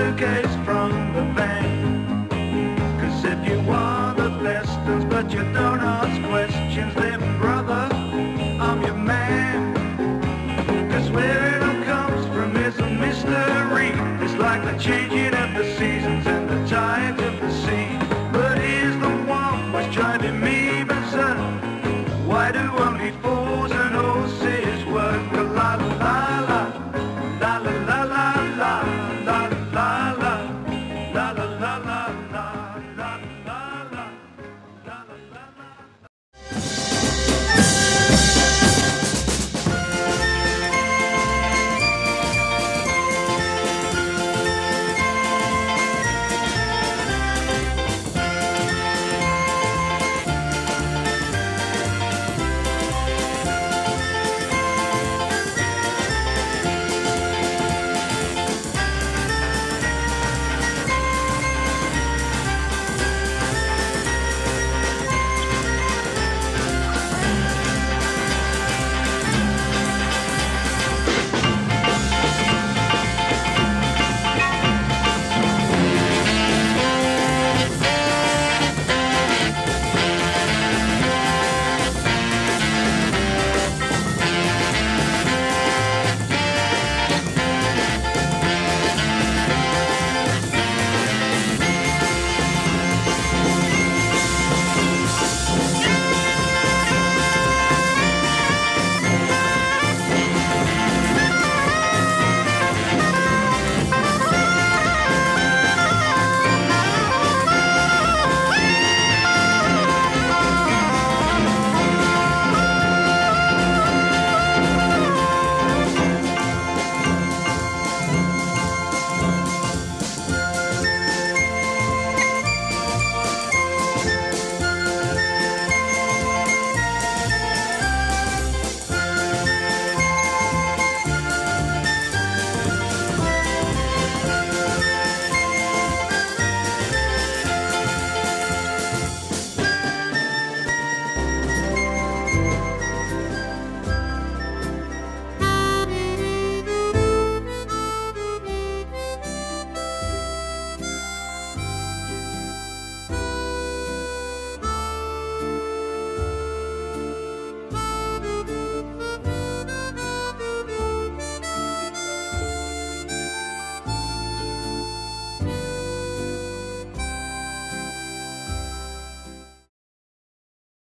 suitcase from the van. Cause if you want the lessons but you don't ask questions, then brother, I'm your man. Cause where it all comes from is a mystery. It's like the changing of the seasons and the tides of the sea. But he's the one who's driving me berserk. Why do only four?